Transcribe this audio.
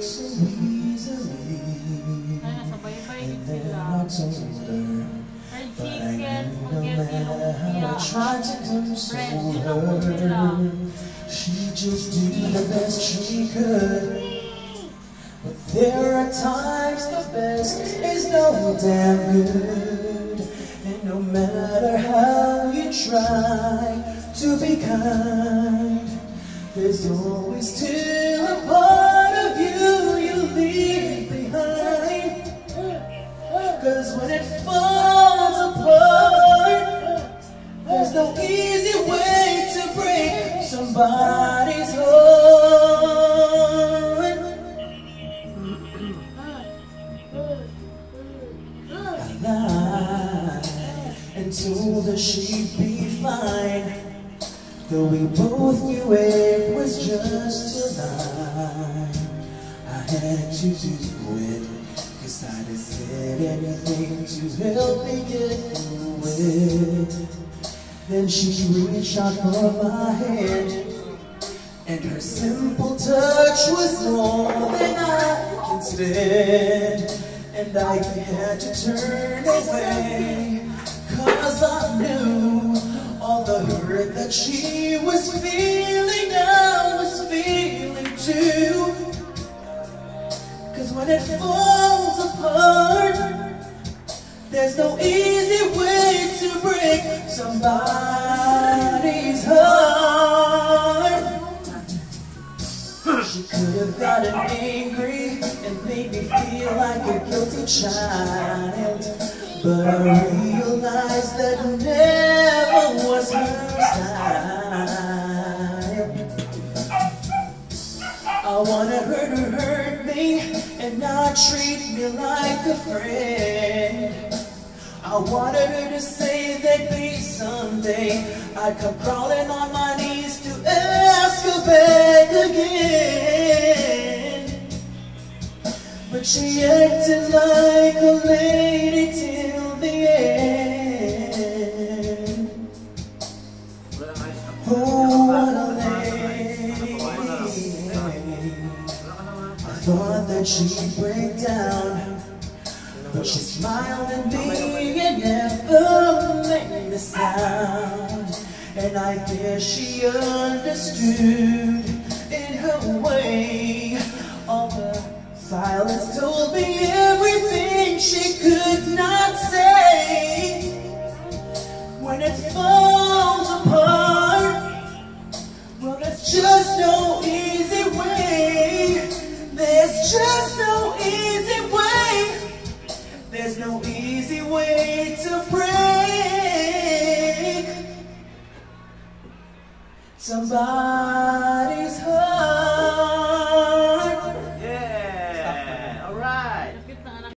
so easily. And then but no matter how I to console her, she just did the best she could. But there are times the best is no damn good. And no matter how you try to be kind, there's always still a easy way to break somebody's heart. I lied and told her she'd be fine. Though we both knew it was just a lie. I had to do it, cause I just said anything to help me get through it. Then she reached out for my hand, and her simple touch was more than I can stand. And I had to turn away, cause I knew all the hurt that she was feeling, I was feeling too. Cause when it falls apart, there's no to break somebody's heart. She could have gotten angry and made me feel like a guilty child. But I realized that never was her style. I wanted her to hurt me and not treat me like a friend. I wanted her to say someday I'd come crawling on my knees to ask her back again. But she acted like a lady till the end. Oh, what a lady. I thought that she'd break down. But she smiled and never a sound. And I guess she understood in her way. All the silence told me somebody.